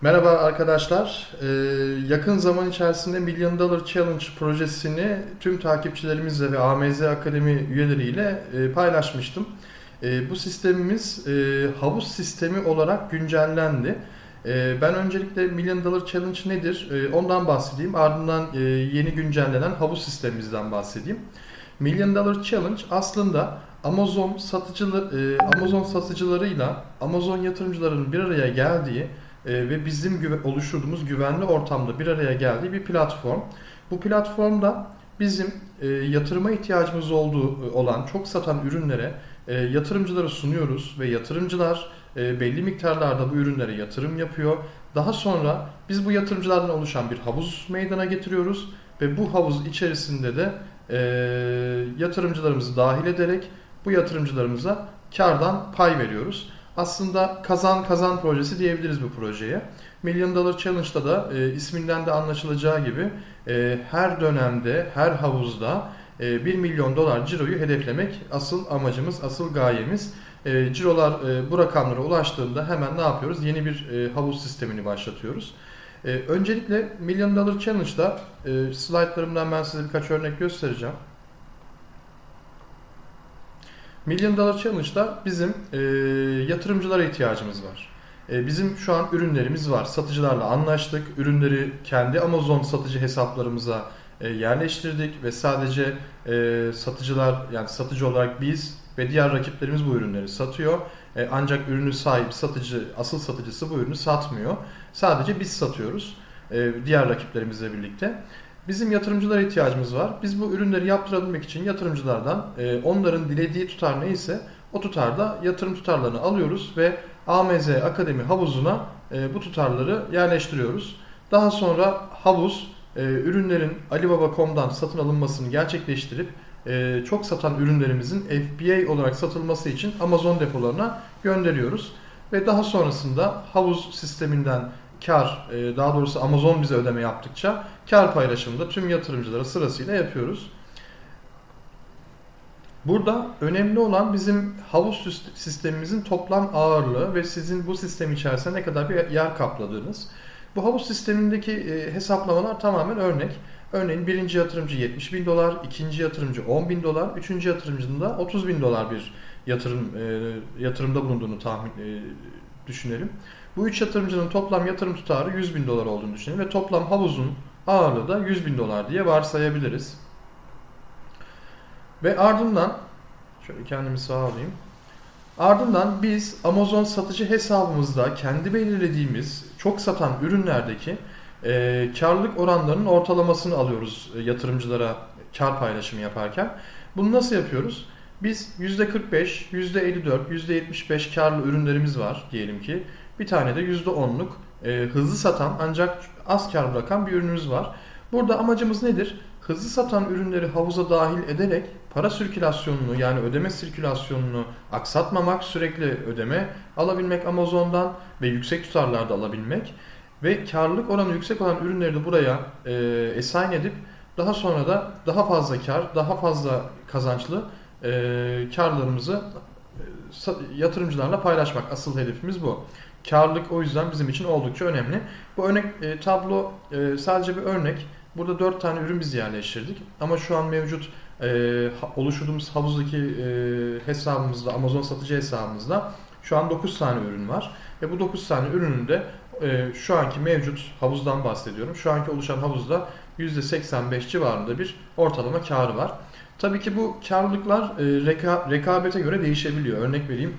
Merhaba arkadaşlar. Ee, yakın zaman içerisinde Million Dollar Challenge projesini tüm takipçilerimizle ve AMZ Akademi üyeleriyle e, paylaşmıştım. E, bu sistemimiz e, havuz sistemi olarak güncellendi. E, ben öncelikle Million Dollar Challenge nedir e, ondan bahsedeyim. Ardından e, yeni güncellenen havuz sistemimizden bahsedeyim. Million Dollar Challenge aslında Amazon satıcıları, e, Amazon satıcılarıyla Amazon yatırımcılarının bir araya geldiği e, ve bizim oluşturduğumuz güvenli ortamda bir araya geldiği bir platform. Bu platformda bizim e, yatırıma ihtiyacımız olduğu e, olan çok satan ürünlere e, yatırımcılara sunuyoruz ve yatırımcılar e, belli miktarlarda bu ürünlere yatırım yapıyor. Daha sonra biz bu yatırımcılardan oluşan bir havuz meydana getiriyoruz ve bu havuz içerisinde de yatırımcılarımızı dahil ederek bu yatırımcılarımıza kardan pay veriyoruz. Aslında kazan kazan projesi diyebiliriz bu projeye. Million Dollar Challenge'da da e, isminden de anlaşılacağı gibi e, her dönemde, her havuzda e, 1 milyon dolar ciroyu hedeflemek asıl amacımız, asıl gayemiz. E, cirolar e, bu rakamlara ulaştığında hemen ne yapıyoruz? Yeni bir e, havuz sistemini başlatıyoruz. E, öncelikle Million Dollar Challenge'da e, slaytlarımdan ben size birkaç örnek göstereceğim. Million Dollar Challenge'da bizim e, yatırımcılara ihtiyacımız var. E, bizim şu an ürünlerimiz var. Satıcılarla anlaştık. Ürünleri kendi Amazon satıcı hesaplarımıza e, yerleştirdik ve sadece e, satıcılar yani satıcı olarak biz ve diğer rakiplerimiz bu ürünleri satıyor. E, ancak ürünü sahip satıcı, asıl satıcısı bu ürünü satmıyor. Sadece biz satıyoruz e, diğer rakiplerimizle birlikte. Bizim yatırımcılara ihtiyacımız var. Biz bu ürünleri yaptırabilmek için yatırımcılardan e, onların dilediği tutar neyse o tutarda yatırım tutarlarını alıyoruz ve AMZ Akademi havuzuna e, bu tutarları yerleştiriyoruz. Daha sonra havuz e, ürünlerin Alibaba.com'dan satın alınmasını gerçekleştirip e, çok satan ürünlerimizin FBA olarak satılması için Amazon depolarına gönderiyoruz. Ve daha sonrasında havuz sisteminden kar, e, daha doğrusu Amazon bize ödeme yaptıkça kar paylaşımını da tüm yatırımcılara sırasıyla yapıyoruz. Burada önemli olan bizim havuz sistemimizin toplam ağırlığı ve sizin bu sistem içerisinde ne kadar bir yer kapladığınız. Bu havuz sistemindeki e, hesaplamalar tamamen örnek. Örneğin birinci yatırımcı 70 bin dolar, ikinci yatırımcı 10 bin dolar, üçüncü yatırımcının da 30 bin dolar bir yatırım e, yatırımda bulunduğunu tahmin düşünelim. Bu üç yatırımcının toplam yatırım tutarı 100 bin dolar olduğunu düşünelim ve toplam havuzun ağırlığı da 100 bin dolar diye varsayabiliriz. Ve ardından şöyle kendimi sağa alayım. Ardından biz Amazon satıcı hesabımızda kendi belirlediğimiz çok satan ürünlerdeki e, karlılık oranlarının ortalamasını alıyoruz e, yatırımcılara kar paylaşımı yaparken. Bunu nasıl yapıyoruz? Biz %45, %54, %75 karlı ürünlerimiz var diyelim ki. Bir tane de %10'luk e, hızlı satan ancak az kar bırakan bir ürünümüz var. Burada amacımız nedir? Hızlı satan ürünleri havuza dahil ederek para sirkülasyonunu yani ödeme sirkülasyonunu aksatmamak, sürekli ödeme alabilmek Amazon'dan ve yüksek tutarlarda alabilmek ve karlılık oranı yüksek olan ürünleri de buraya e, assign edip daha sonra da daha fazla kar, daha fazla kazançlı e, karlarımızı yatırımcılarla paylaşmak. Asıl hedefimiz bu. Karlılık o yüzden bizim için oldukça önemli. Bu örnek e, tablo e, sadece bir örnek. Burada 4 tane ürün biz yerleştirdik. Ama şu an mevcut e, oluşturduğumuz havuzdaki e, hesabımızda, Amazon satıcı hesabımızda şu an 9 tane ürün var. Ve bu 9 tane ürünün de e, şu anki mevcut havuzdan bahsediyorum. Şu anki oluşan havuzda %85 civarında bir ortalama karı var. Tabii ki bu karlılıklar e, reka, rekabete göre değişebiliyor. Örnek vereyim.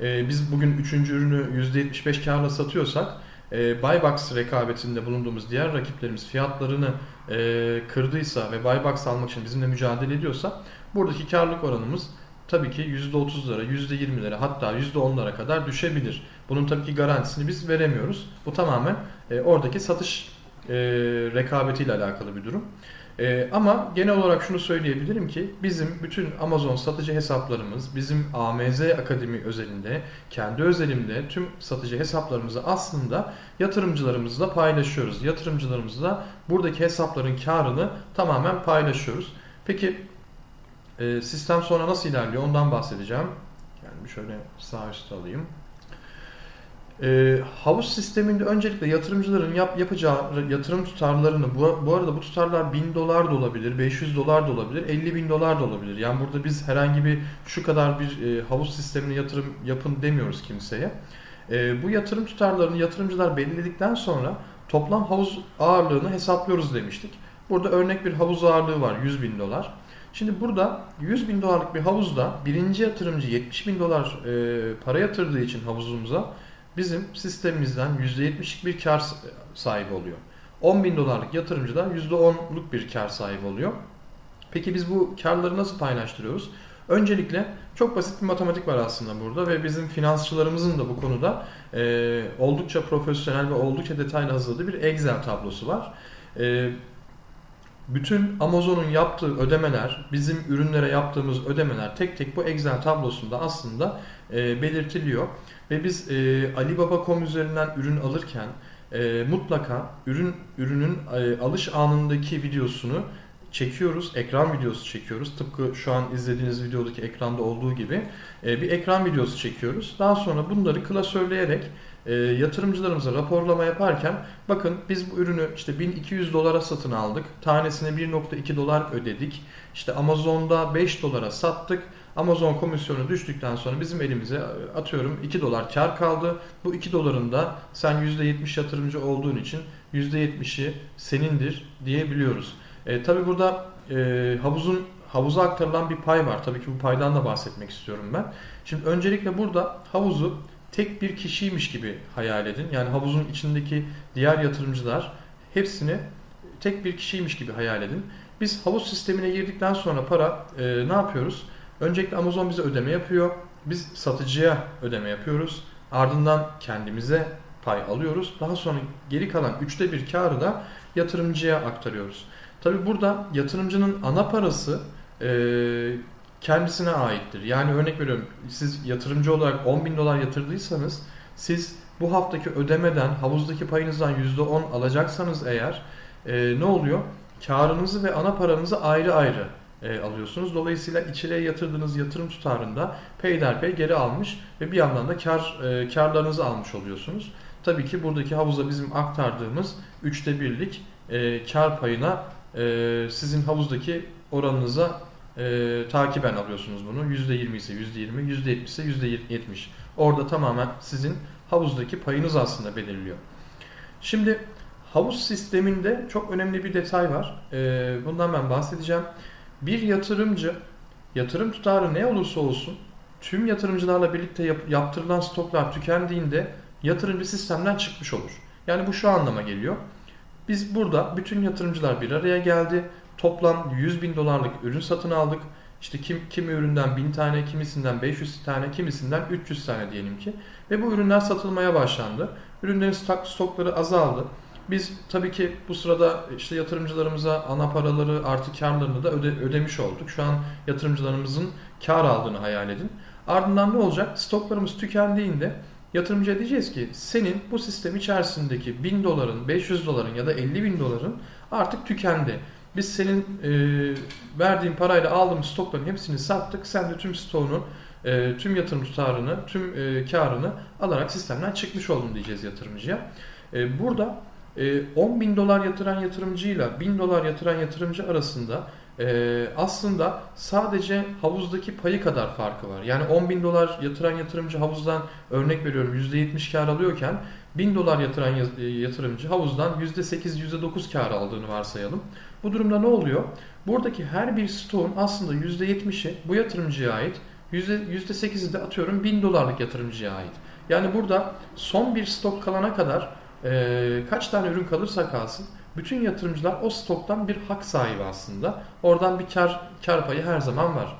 E, biz bugün 3. ürünü %75 karla satıyorsak e, Buybox rekabetinde bulunduğumuz diğer rakiplerimiz fiyatlarını e, kırdıysa ve Buybox almak için bizimle mücadele ediyorsa buradaki karlılık oranımız tabii ki %30'lara, %20'lere hatta %10'lara kadar düşebilir. Bunun tabii ki garantisini biz veremiyoruz. Bu tamamen oradaki satış e, rekabetiyle alakalı bir durum. Ee, ama genel olarak şunu söyleyebilirim ki bizim bütün Amazon satıcı hesaplarımız, bizim AMZ Akademi özelinde, kendi özelimde tüm satıcı hesaplarımızı aslında yatırımcılarımızla paylaşıyoruz. Yatırımcılarımızla buradaki hesapların karını tamamen paylaşıyoruz. Peki e, sistem sonra nasıl ilerliyor ondan bahsedeceğim. Yani şöyle sağ üstte alayım. E, havuz sisteminde öncelikle yatırımcıların yap, yapacağı yatırım tutarlarını bu, bu arada bu tutarlar 1000 dolar da olabilir, 500 dolar da olabilir, 50 bin dolar da olabilir. Yani burada biz herhangi bir şu kadar bir e, havuz sistemine yatırım yapın demiyoruz kimseye. E, bu yatırım tutarlarını yatırımcılar belirledikten sonra toplam havuz ağırlığını hesaplıyoruz demiştik. Burada örnek bir havuz ağırlığı var 100 bin dolar. Şimdi burada 100 bin dolarlık bir havuzda birinci yatırımcı 70 bin dolar e, para yatırdığı için havuzumuza bizim sistemimizden %70'lik bir kar sahibi oluyor. 10 bin dolarlık yatırımcıdan %10'luk bir kar sahibi oluyor. Peki biz bu karları nasıl paylaştırıyoruz? Öncelikle çok basit bir matematik var aslında burada ve bizim finansçılarımızın da bu konuda e, oldukça profesyonel ve oldukça detaylı hazırladığı bir Excel tablosu var. E, bütün Amazon'un yaptığı ödemeler, bizim ürünlere yaptığımız ödemeler tek tek bu Excel tablosunda aslında e, belirtiliyor. Ve biz e, Alibaba.com üzerinden ürün alırken e, mutlaka ürün ürünün e, alış anındaki videosunu çekiyoruz. Ekran videosu çekiyoruz. Tıpkı şu an izlediğiniz videodaki ekranda olduğu gibi e, bir ekran videosu çekiyoruz. Daha sonra bunları klasörleyerek e, yatırımcılarımıza raporlama yaparken bakın biz bu ürünü işte 1200 dolara satın aldık. Tanesine 1.2 dolar ödedik. İşte Amazon'da 5 dolara sattık. Amazon komisyonu düştükten sonra bizim elimize atıyorum 2 dolar kar kaldı. Bu 2 doların da sen %70 yatırımcı olduğun için %70'i senindir diyebiliyoruz. E, tabii burada e, havuzun havuza aktarılan bir pay var. Tabii ki bu paydan da bahsetmek istiyorum ben. Şimdi öncelikle burada havuzu tek bir kişiymiş gibi hayal edin. Yani havuzun içindeki diğer yatırımcılar hepsini tek bir kişiymiş gibi hayal edin. Biz havuz sistemine girdikten sonra para e, ne yapıyoruz? Öncelikle Amazon bize ödeme yapıyor. Biz satıcıya ödeme yapıyoruz. Ardından kendimize pay alıyoruz. Daha sonra geri kalan üçte bir karı da yatırımcıya aktarıyoruz. Tabi burada yatırımcının ana parası e, kendisine aittir. Yani örnek veriyorum siz yatırımcı olarak 10 bin dolar yatırdıysanız siz bu haftaki ödemeden havuzdaki payınızdan %10 alacaksanız eğer e, ne oluyor? Karınızı ve ana paranızı ayrı ayrı e, alıyorsunuz. Dolayısıyla içeriye yatırdığınız yatırım tutarında peyderpey geri almış ve bir yandan da kar e, karlarınızı almış oluyorsunuz. Tabii ki buradaki havuza bizim aktardığımız üçte birlik e, kar payına e, sizin havuzdaki oranınıza e, takiben alıyorsunuz bunu. %20 ise %20, %70 ise %70. Orada tamamen sizin havuzdaki payınız aslında belirliyor. Şimdi havuz sisteminde çok önemli bir detay var. E, bundan ben bahsedeceğim. Bir yatırımcı yatırım tutarı ne olursa olsun tüm yatırımcılarla birlikte yap, yaptırılan stoklar tükendiğinde yatırımcı sistemden çıkmış olur. Yani bu şu anlama geliyor. Biz burada bütün yatırımcılar bir araya geldi. Toplam 100 bin dolarlık ürün satın aldık. İşte kim, kimi üründen 1000 tane, kimisinden 500 tane, kimisinden 300 tane diyelim ki. Ve bu ürünler satılmaya başlandı. Ürünlerin stok, stokları azaldı. Biz tabii ki bu sırada işte yatırımcılarımıza ana paraları artı karlarını da öde, ödemiş olduk. Şu an yatırımcılarımızın kar aldığını hayal edin. Ardından ne olacak? Stoklarımız tükendiğinde yatırımcıya diyeceğiz ki senin bu sistem içerisindeki 1000 doların, 500 doların ya da 50 bin doların artık tükendi. Biz senin e, verdiğin parayla aldığımız stokların hepsini sattık. Sen de tüm stoğunu, e, tüm yatırım tutarını, tüm e, karını alarak sistemden çıkmış oldun diyeceğiz yatırımcıya. E, burada e, 10 bin dolar yatıran yatırımcıyla 1000 dolar yatıran yatırımcı arasında e, aslında sadece havuzdaki payı kadar farkı var. Yani 10 bin dolar yatıran yatırımcı havuzdan örnek veriyorum %70 kar alıyorken 1000 dolar yatıran e, yatırımcı havuzdan %8 %9 kar aldığını varsayalım. Bu durumda ne oluyor? Buradaki her bir stoğun aslında %70'i bu yatırımcıya ait, %8'i de atıyorum 1000 dolarlık yatırımcıya ait. Yani burada son bir stok kalana kadar e, kaç tane ürün kalırsa kalsın bütün yatırımcılar o stoktan bir hak sahibi aslında. Oradan bir kar, kar payı her zaman var.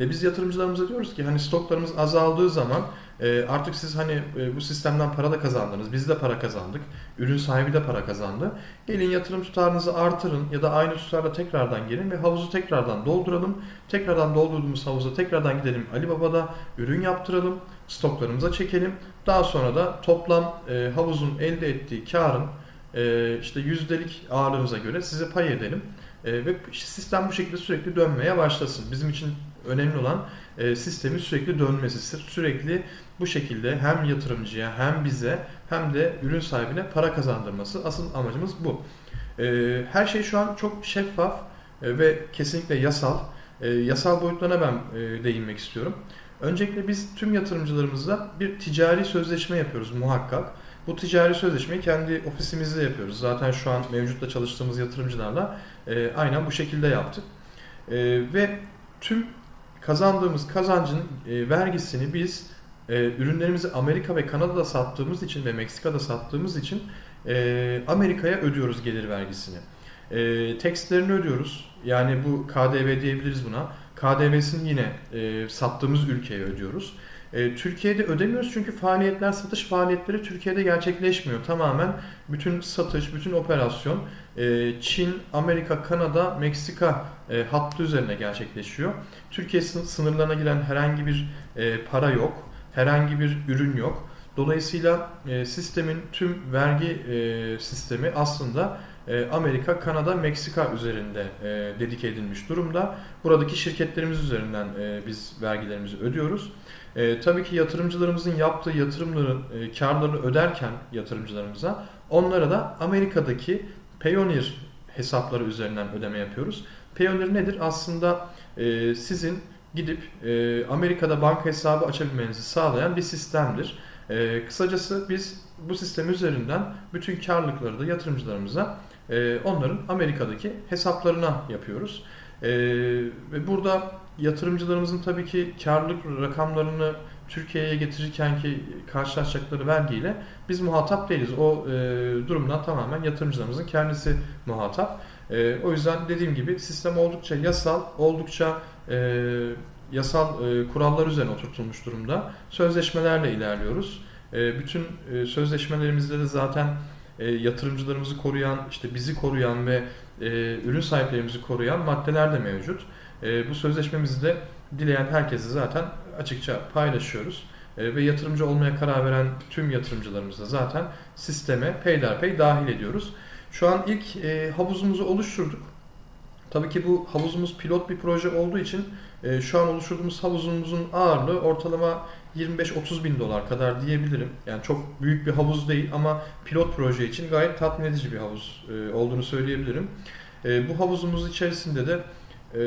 Ve biz yatırımcılarımıza diyoruz ki hani stoklarımız azaldığı zaman e, artık siz hani e, bu sistemden para da kazandınız. Biz de para kazandık. Ürün sahibi de para kazandı. Gelin yatırım tutarınızı artırın ya da aynı tutarla tekrardan gelin ve havuzu tekrardan dolduralım. Tekrardan doldurduğumuz havuza tekrardan gidelim Alibaba'da ürün yaptıralım. Stoklarımıza çekelim. Daha sonra da toplam e, havuzun elde ettiği karın e, işte yüzdelik ağırlığımıza göre size pay edelim. E, ve sistem bu şekilde sürekli dönmeye başlasın. Bizim için önemli olan e, sistemin sürekli dönmesi, sürekli bu şekilde hem yatırımcıya hem bize hem de ürün sahibine para kazandırması. Asıl amacımız bu. E, her şey şu an çok şeffaf e, ve kesinlikle yasal. Yasal boyutlarına ben e, değinmek istiyorum. Öncelikle biz tüm yatırımcılarımızla bir ticari sözleşme yapıyoruz muhakkak. Bu ticari sözleşmeyi kendi ofisimizde yapıyoruz. Zaten şu an mevcutta çalıştığımız yatırımcılarla e, aynen bu şekilde yaptık. E, ve tüm kazandığımız kazancın e, vergisini biz e, ürünlerimizi Amerika ve Kanada'da sattığımız için ve Meksika'da sattığımız için e, Amerika'ya ödüyoruz gelir vergisini. E, tekstlerini ödüyoruz. Yani bu KDV diyebiliriz buna. KDV'sini yine e, sattığımız ülkeye ödüyoruz. E, Türkiye'de ödemiyoruz çünkü faaliyetler, satış faaliyetleri Türkiye'de gerçekleşmiyor. Tamamen bütün satış, bütün operasyon e, Çin, Amerika, Kanada, Meksika e, hattı üzerine gerçekleşiyor. Türkiye sınırlarına giren herhangi bir e, para yok, herhangi bir ürün yok. Dolayısıyla e, sistemin tüm vergi e, sistemi aslında Amerika, Kanada, Meksika üzerinde e, dedike edilmiş durumda. Buradaki şirketlerimiz üzerinden e, biz vergilerimizi ödüyoruz. E, tabii ki yatırımcılarımızın yaptığı yatırımları, e, karlarını öderken yatırımcılarımıza onlara da Amerika'daki Payoneer hesapları üzerinden ödeme yapıyoruz. Payoneer nedir? Aslında e, sizin gidip e, Amerika'da banka hesabı açabilmenizi sağlayan bir sistemdir. E, kısacası biz bu sistem üzerinden bütün karlılıkları da yatırımcılarımıza e, onların Amerika'daki hesaplarına yapıyoruz. E, ve burada yatırımcılarımızın tabii ki karlılık rakamlarını Türkiye'ye getirirken ki karşılaşacakları vergiyle biz muhatap değiliz. O e, durumdan tamamen yatırımcılarımızın kendisi muhatap. E, o yüzden dediğim gibi sistem oldukça yasal, oldukça e, yasal e, kurallar üzerine oturtulmuş durumda. Sözleşmelerle ilerliyoruz. E, bütün e, sözleşmelerimizde de zaten e, yatırımcılarımızı koruyan, işte bizi koruyan ve e, ürün sahiplerimizi koruyan maddeler de mevcut. E, bu sözleşmemizi de dileyen herkese zaten açıkça paylaşıyoruz. E, ve yatırımcı olmaya karar veren tüm yatırımcılarımızı zaten sisteme peyderpey dahil ediyoruz. Şu an ilk e, havuzumuzu oluşturduk. Tabii ki bu havuzumuz pilot bir proje olduğu için e, şu an oluşturduğumuz havuzumuzun ağırlığı ortalama 25-30 bin dolar kadar diyebilirim. Yani çok büyük bir havuz değil ama pilot proje için gayet tatmin edici bir havuz e, olduğunu söyleyebilirim. E, bu havuzumuz içerisinde de e,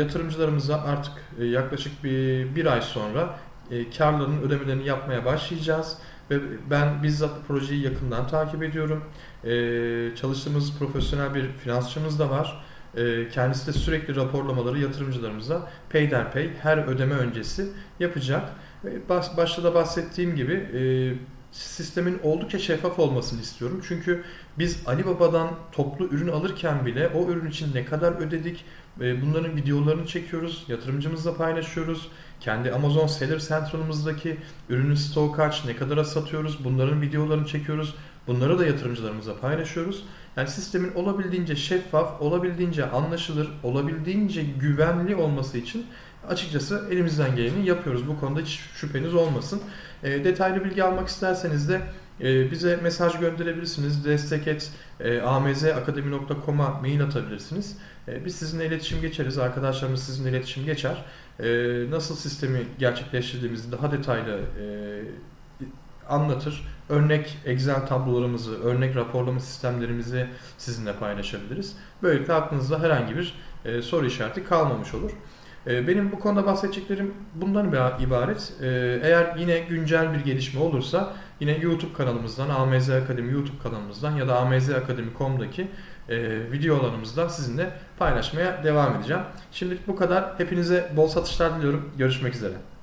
yatırımcılarımıza artık e, yaklaşık bir, bir ay sonra e, karlarının ödemelerini yapmaya başlayacağız. Ve ben bizzat projeyi yakından takip ediyorum. E, çalıştığımız profesyonel bir finansçımız da var. E, kendisi de sürekli raporlamaları yatırımcılarımıza peyderpey her ödeme öncesi yapacak. Baş, başta da bahsettiğim gibi e, sistemin oldukça şeffaf olmasını istiyorum. Çünkü biz Alibaba'dan toplu ürün alırken bile o ürün için ne kadar ödedik, e, bunların videolarını çekiyoruz, yatırımcımızla paylaşıyoruz. Kendi Amazon Seller Central'ımızdaki ürünün stoğu kaç, ne kadara satıyoruz, bunların videolarını çekiyoruz. Bunları da yatırımcılarımıza paylaşıyoruz. Yani sistemin olabildiğince şeffaf, olabildiğince anlaşılır, olabildiğince güvenli olması için açıkçası elimizden geleni yapıyoruz. Bu konuda hiç şüpheniz olmasın. E, detaylı bilgi almak isterseniz de e, bize mesaj gönderebilirsiniz. Destek et e, amzakademi.com'a mail atabilirsiniz. E, biz sizinle iletişim geçeriz. Arkadaşlarımız sizinle iletişim geçer. E, nasıl sistemi gerçekleştirdiğimizi daha detaylı e, anlatır. Örnek Excel tablolarımızı, örnek raporlama sistemlerimizi sizinle paylaşabiliriz. Böylelikle aklınızda herhangi bir e, soru işareti kalmamış olur. E, benim bu konuda bahsedeceklerim bundan ibaret. E, eğer yine güncel bir gelişme olursa yine YouTube kanalımızdan, AMZ Akademi YouTube kanalımızdan ya da amzakademi.com'daki e, videolarımızdan sizinle paylaşmaya devam edeceğim. Şimdilik bu kadar. Hepinize bol satışlar diliyorum. Görüşmek üzere.